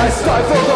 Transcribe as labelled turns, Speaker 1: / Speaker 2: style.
Speaker 1: I strive for